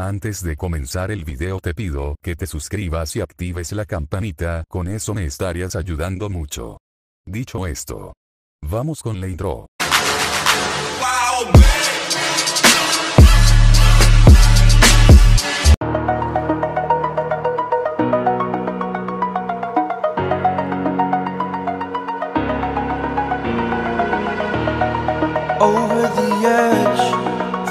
Antes de comenzar el video te pido que te suscribas y actives la campanita, con eso me estarías ayudando mucho. Dicho esto, vamos con la intro.